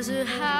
There's a house.